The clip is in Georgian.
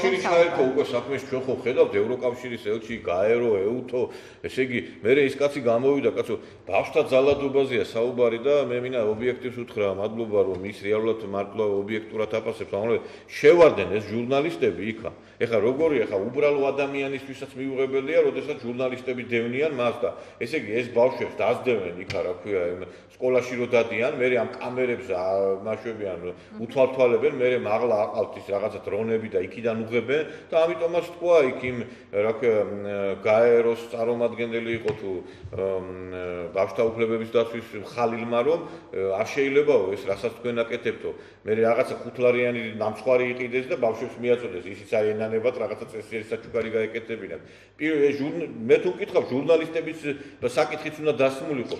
ევროკავშირი ჩაერთო უკვე საქმეს ჩვენ ხო ხედავთ ევროკავშირის ელჩი გაერო ეუთო ესე იგი მე ის კაცი გამოვიდა კაცო ბავშთა ძალადობაზეა საუბარი და მე მინა ობიექტივს უთხრა მადლობა რომ ის რეალურად მართლა ობიექტურად აფასებს. ამავე შევარდენ ეს ჟურნალისტები იქა. ეხლა როგორი ეხლა უბრალო ადამიანისთვისაც მიუღებელია როდესაც ჟურნალისტები დევნიან მას და ესე იგი ეს ბავშვებს დაძდევენ იქა რა ქვია სკოლაში რო დადიან მე ამ კამერებს მაშვებიან უთვალთვალებენ მე მაღლა აყავთ ის რაღაცა დრონები და იქიდან უღებენ და ამიტომაც თქვა იქ იმ რა გაეროს წარმომადგენელი იყო თუ ბავშთა უფლებების დაცვის ხალილმა რომ არ შეიძლებაო ეს რასაც თქვენ აკეთებთო. მე რაღაცა ხუთლარიანი ნამსხვარი იყიდეს და ბავშვებს მიაწოდეს. ისიც არ ენანებათ რაღაცა წესიერი საჩუქარი გაეკეთებინათ. პირველ მე თუ მკითხავ ჟურნალისტების საკითხიც უნდა დასმულიყო